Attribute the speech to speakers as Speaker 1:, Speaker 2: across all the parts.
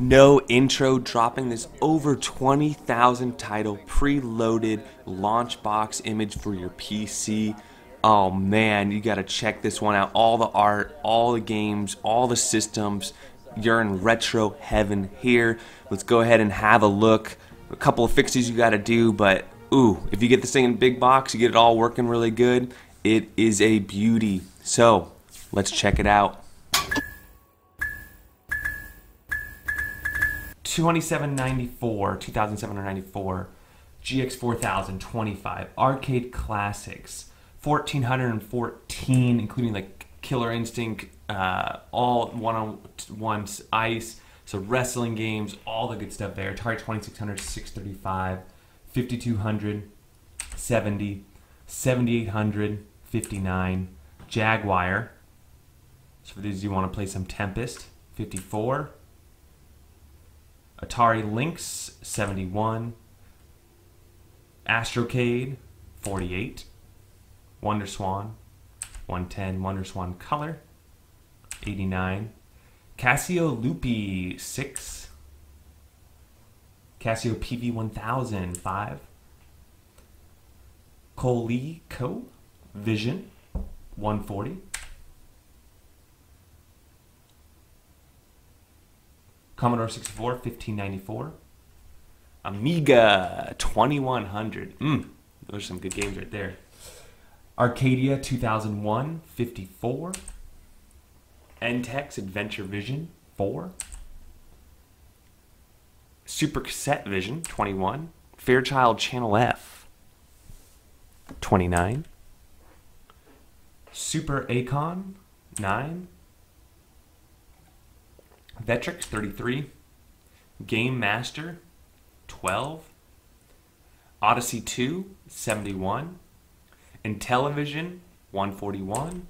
Speaker 1: No intro, dropping this over 20,000 title preloaded launch box image for your PC. Oh man, you gotta check this one out. All the art, all the games, all the systems. You're in retro heaven here. Let's go ahead and have a look. A couple of fixes you gotta do, but ooh, if you get this thing in big box, you get it all working really good. It is a beauty. So let's check it out. 2794, 2794, GX 4025, Arcade Classics, 1414, including like Killer Instinct, uh, all one on ones, ice, so wrestling games, all the good stuff there. Atari 2600, 635, 5200, 70, 7800, 59, Jaguar. So for these you want to play some Tempest, 54. Atari Lynx 71, Astrocade 48, Wonder Swan 110, Wonder Swan Color 89, Casio Loopy 6, Casio PV 1000 5, Coleco Vision 140, Commodore 64, 1594. Amiga 2100. Mm, those are some good games right there. Arcadia 2001, 54. Entex Adventure Vision 4. Super Cassette Vision 21. Fairchild Channel F 29. Super A'can 9. Vectrex 33, Game Master 12, Odyssey 2 71, Intellivision 141,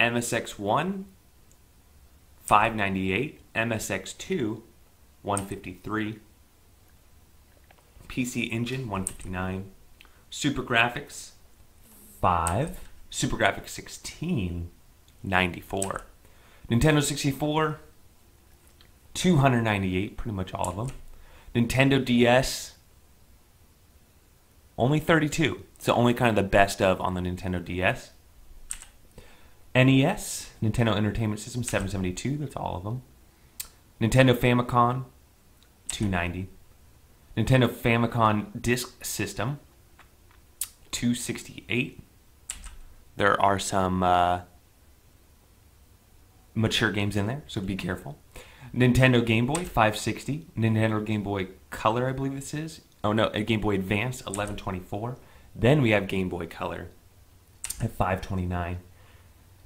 Speaker 1: MSX 1 598, MSX 2 153, PC Engine 159, SuperGrafx 5, Super Graphics 16 94, Nintendo 64 298, pretty much all of them. Nintendo DS, only 32. So only kind of the best of on the Nintendo DS. NES, Nintendo Entertainment System, 772. That's all of them. Nintendo Famicom, 290. Nintendo Famicom Disk System, 268. There are some uh, mature games in there, so be careful. Nintendo Game Boy 560, Nintendo Game Boy Color, I believe this is. Oh no, a Game Boy Advance 1124. Then we have Game Boy Color at 529.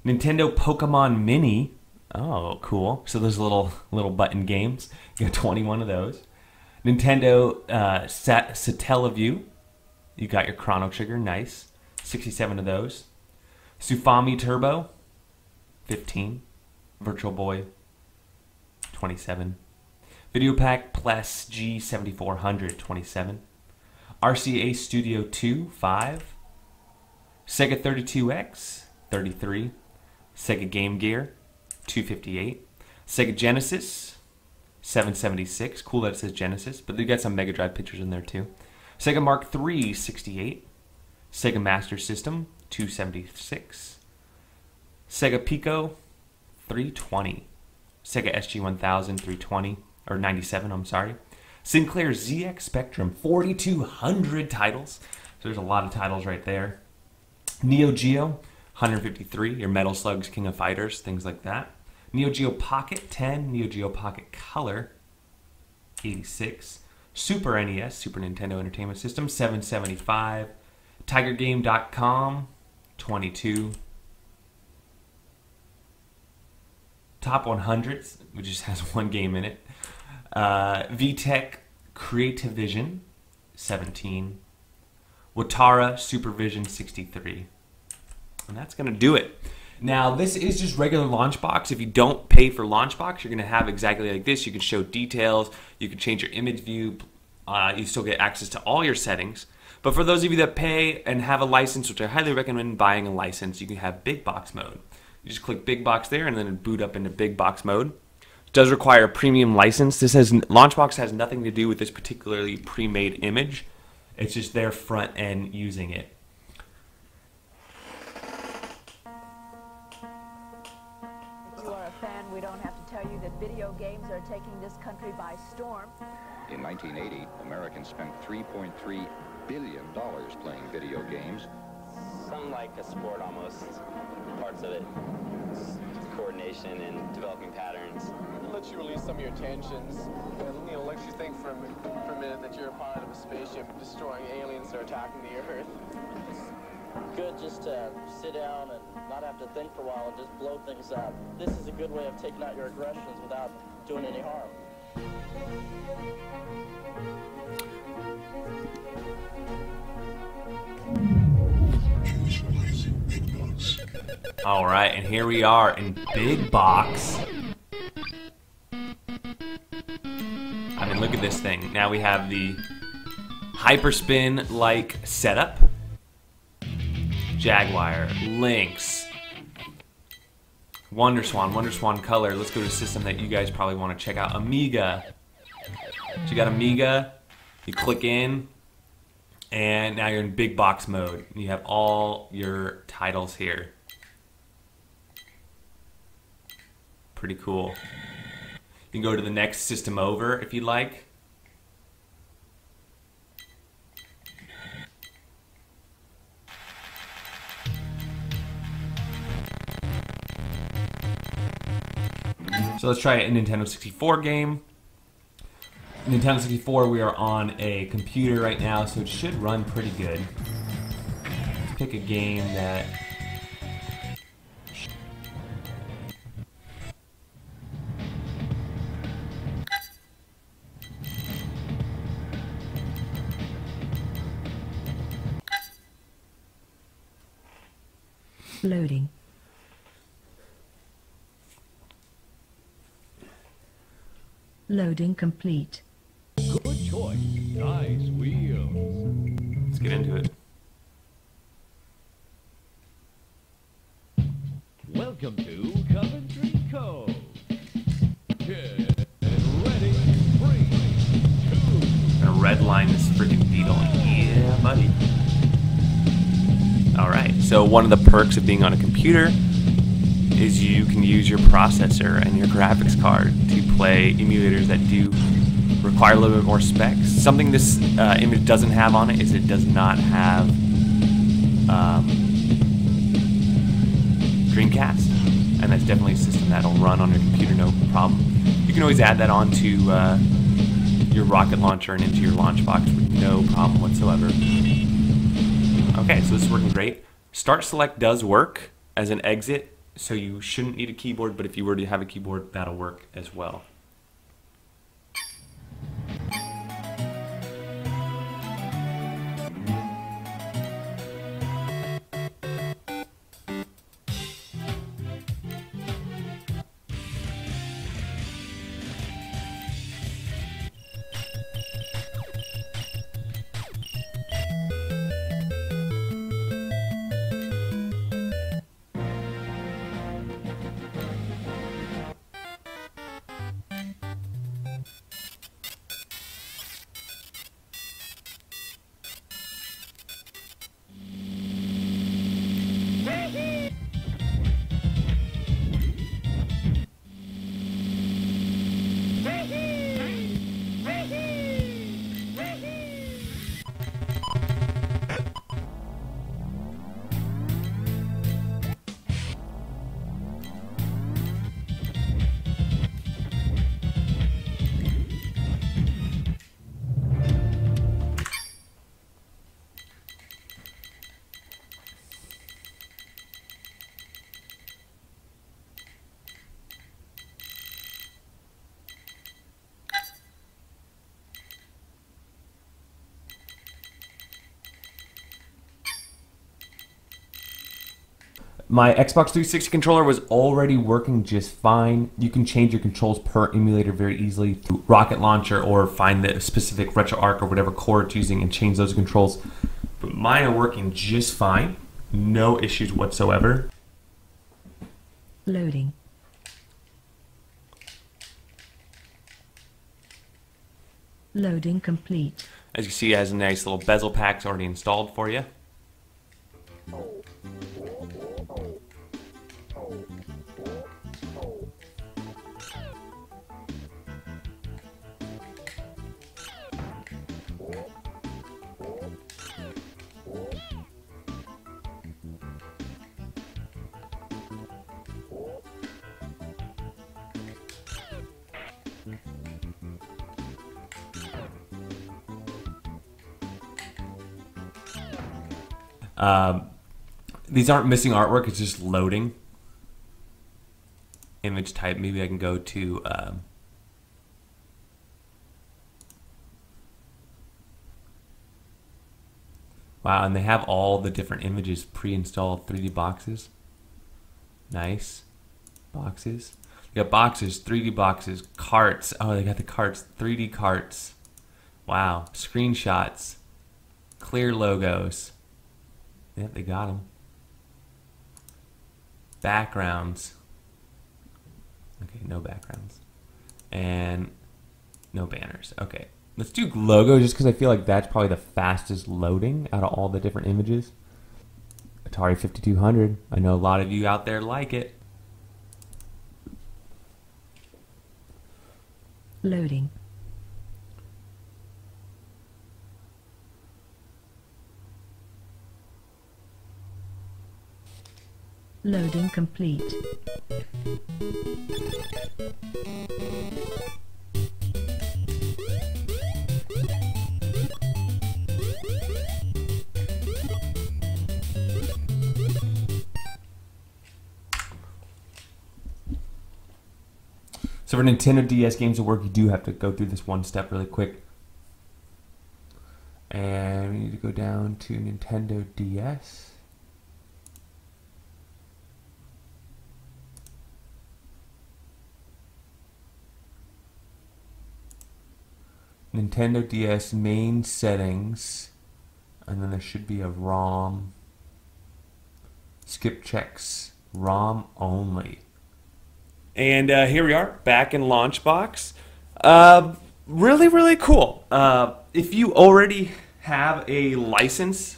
Speaker 1: Nintendo Pokemon Mini. Oh, cool. So those little little button games. You got 21 of those. Nintendo uh, Sat- Satellaview. You got your Chrono Trigger. Nice. 67 of those. Sufami Turbo. 15. Virtual Boy 27. Videopac Plus G7400, 27. RCA Studio 2, 5. Sega 32X, 33. Sega Game Gear, 258. Sega Genesis, 776. Cool that it says Genesis, but they got some Mega Drive pictures in there too. Sega Mark III, 68. Sega Master System, 276. Sega Pico, 320. Sega SG-1000 320 or 97, I'm sorry. Sinclair ZX Spectrum 4200 titles. So there's a lot of titles right there. Neo Geo 153, your Metal Slugs King of Fighters, things like that. Neo Geo Pocket 10, Neo Geo Pocket Color 86. Super NES, Super Nintendo Entertainment System 775. TigerGame.com 22. Top 100s, which just has one game in it. Uh, VTech Creativision, 17. Watara Supervision, 63. And that's going to do it. Now, this is just regular Launchbox. If you don't pay for Launchbox, you're going to have exactly like this. You can show details, you can change your image view, uh, you still get access to all your settings. But for those of you that pay and have a license, which I highly recommend buying a license, you can have big box mode. You just click big box there and then it boot up into big box mode. It does require a premium license. This has Launchbox has nothing to do with this particularly pre-made image. It's just their front end using it.
Speaker 2: If you are a fan, we don't have to tell you that video games are taking this country by storm.
Speaker 3: In 1980, Americans spent $3.3 billion playing video games.
Speaker 4: Some like a sport almost, parts of it. Coordination and developing patterns.
Speaker 5: It lets you release some of your tensions. And, you know, lets you think for a, for a minute that you're a pilot of a spaceship destroying aliens that are attacking the Earth.
Speaker 6: It's good just to sit down and not have to think for a while and just blow things up. This is a good way of taking out your aggressions without doing any harm.
Speaker 1: All right, and here we are in big box. I mean, look at this thing. Now we have the hyperspin like setup. Jaguar, Lynx, Wonder Swan, Wonder Swan color. Let's go to a system that you guys probably want to check out. Amiga. So you got Amiga. You click in, and now you're in big box mode. You have all your titles here. Pretty cool. You can go to the next system over if you'd like. So let's try a Nintendo 64 game. Nintendo 64, we are on a computer right now, so it should run pretty good. Let's pick a game that.
Speaker 7: Loading. Loading complete.
Speaker 8: Good choice. Nice wheels.
Speaker 1: Let's get into it.
Speaker 8: Welcome to Coventry Cove. Get ready, three, two,
Speaker 1: Gonna redline this freaking beetle. Yeah, buddy. So one of the perks of being on a computer is you can use your processor and your graphics card to play emulators that do require a little bit more specs. Something this uh, image doesn't have on it is it does not have um, Dreamcast, and that's definitely a system that'll run on your computer no problem. You can always add that onto uh, your rocket launcher and into your launch box with no problem whatsoever. Okay, so this is working great. Start select does work as an exit, so you shouldn't need a keyboard, but if you were to have a keyboard, that'll work as well. My Xbox 360 controller was already working just fine. You can change your controls per emulator very easily through Rocket Launcher or find the specific RetroArch or whatever core it's using and change those controls. But mine are working just fine. No issues whatsoever.
Speaker 7: Loading. Loading complete.
Speaker 1: As you see, it has a nice little bezel packs already installed for you. Oh. Um, these aren't missing artwork; it's just loading. Image type. Maybe I can go to. Um, wow, and they have all the different images pre-installed 3D boxes. Nice boxes. You got boxes, 3D boxes, carts. Oh, they got the carts, 3D carts. Wow, screenshots, clear logos. Yep, they got them. Backgrounds. Okay, no backgrounds. And no banners. Okay, let's do logo just because I feel like that's probably the fastest loading out of all the different images. Atari 5200. I know a lot of you out there like it.
Speaker 7: Loading. Loading complete.
Speaker 1: So for Nintendo DS games to work, you do have to go through this one step really quick. And we need to go down to Nintendo DS. Nintendo DS main settings, and then there should be a ROM. Skip checks, ROM only. And uh, here we are, back in Launchbox. Uh, really, really cool. Uh, if you already have a license,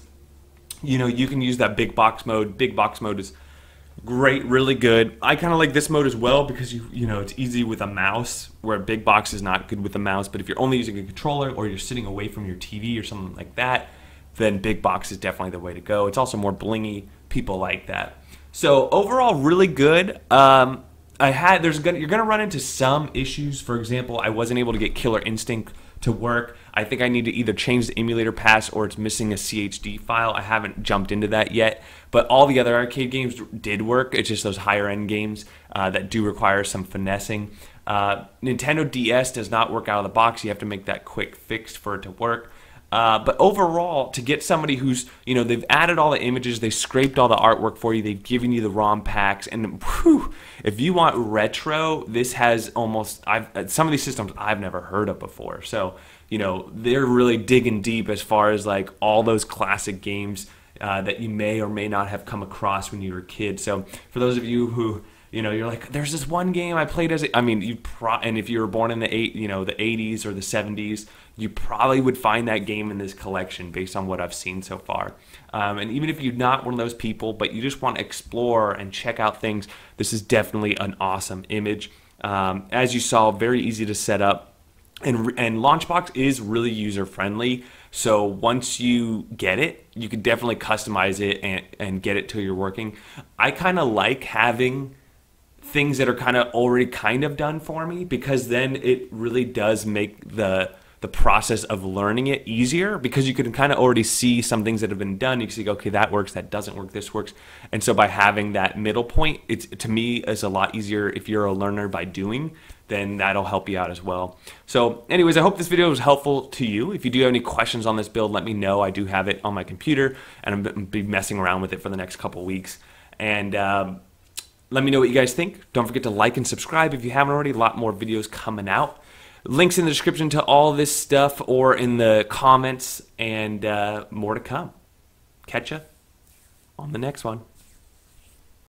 Speaker 1: you know, you can use that big box mode. Big box mode is great, really good. I kind of like this mode as well because you you know it's easy with a mouse, where big box is not good with a mouse. But if you're only using a controller or you're sitting away from your TV or something like that, then big box is definitely the way to go. It's also more blingy. People like that. So overall, really good. Um, I had there's gonna you're gonna run into some issues. For example, I wasn't able to get Killer Instinct to work. I think I need to either change the emulator pass or it's missing a CHD file. I haven't jumped into that yet, but all the other arcade games did work. It's just those higher end games uh, that do require some finessing. Uh, Nintendo DS does not work out of the box. You have to make that quick fix for it to work. Uh, but overall, to get somebody who's, you know, they've added all the images, they scraped all the artwork for you, they've given you the ROM packs, and whew, if you want retro, this has almost, I've, uh, some of these systems I've never heard of before. So, you know, they're really digging deep as far as like all those classic games uh, that you may or may not have come across when you were a kid. So, for those of you who, you know, you're like, there's this one game I played as, a, I mean, you pro, and if you were born in the eight, you know, the 80s or the 70s, you probably would find that game in this collection based on what I've seen so far. Um, and even if you're not one of those people, but you just want to explore and check out things, this is definitely an awesome image. Um, as you saw, very easy to set up. And, and Launchbox is really user friendly. So once you get it, you can definitely customize it and, and get it till you're working. I kind of like having things that are kind of already kind of done for me because then it really does make the the process of learning it easier because you can kind of already see some things that have been done. You can see, okay, that works, that doesn't work, this works. And so by having that middle point, it's to me is a lot easier if you're a learner by doing, then that'll help you out as well. So anyways, I hope this video was helpful to you. If you do have any questions on this build, let me know. I do have it on my computer and I'm be messing around with it for the next couple weeks. And um, let me know what you guys think. Don't forget to like and subscribe if you haven't already. A lot more videos coming out. Links in the description to all this stuff or in the comments, and uh, more to come. Catch ya on the next one.